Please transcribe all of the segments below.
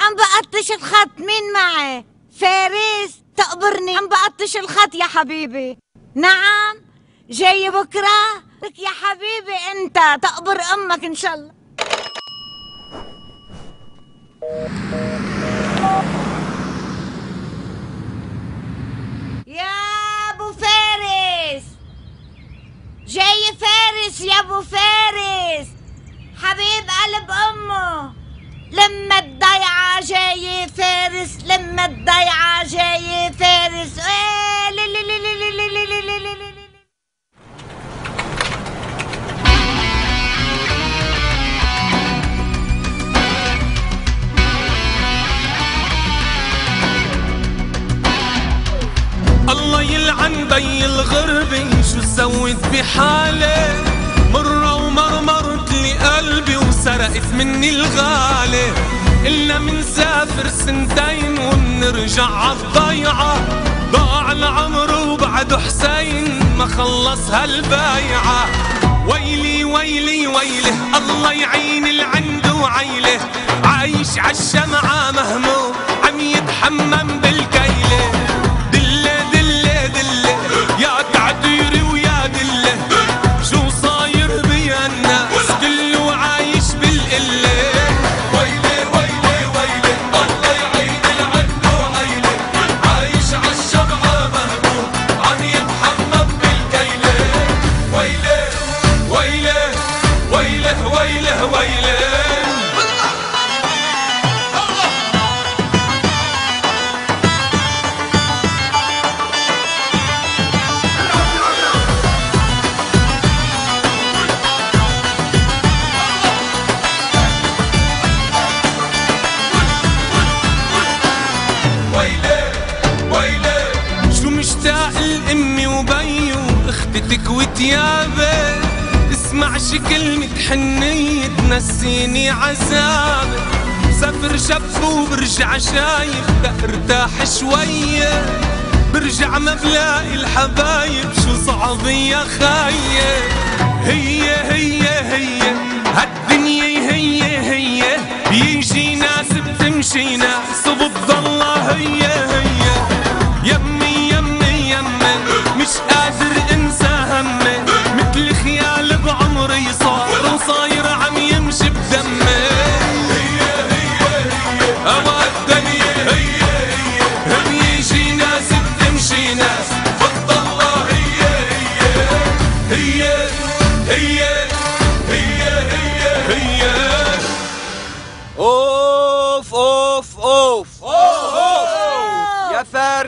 عم بقطش الخط مين معي؟ فارس تقبرني. عم بقطش الخط يا حبيبي. نعم جاي بكرة. لك يا حبيبي انت تقبر أمك إن شاء الله. يا أبو فارس. جاي فارس يا أبو فارس. حبيب قلب يلعن بي الغربة شو سويت بحالي مرة ومرمرت لي قلبي وسرقت مني الغالي. إلا منسافر سنتين ومنرجع عالضيعة ضاع العمر وبعده حسين ما خلص هالبايعة. ويلي ويلي ويله الله يعين العند وعيله. عايش عالشمعة واختتك وتيابي اسمع كلمة حنية تنسيني عذابي سافر شب وبرجع شايف ارتاح شوية. برجع ما بلاقي الحبايب شو صعب يا خاية. هي هي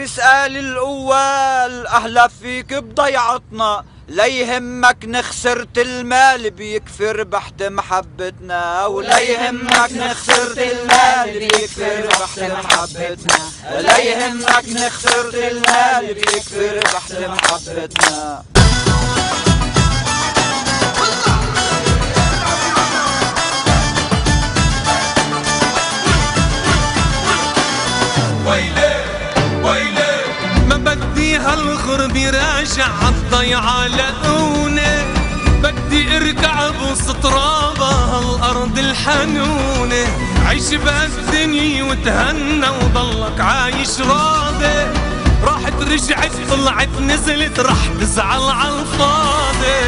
آل الأول أهلا فيك بضيعتنا لا يهمك نخسرت المال بيكفي ربحت محبتنا. ولا يهمك نخسرت المال بيكفي ربحت محبتنا. لا يهمك نخسرت المال بيكفي ربحت محبتنا. بدي هالغرب يراجع عالضيعة لقوني بدي اركع بوسط ترابها هالأرض الحنونة. عيش بهالدنيا وتهنى وضلك عايش راضي. راحت رجعت طلعت نزلت رح تزعل عالفاضي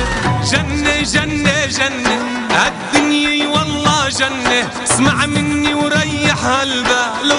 جنة جنة جنة. هالدنيا والله جنة. اسمع مني وريح هالبال